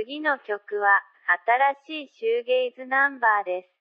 次の曲は新しいシューゲイズナンバーです。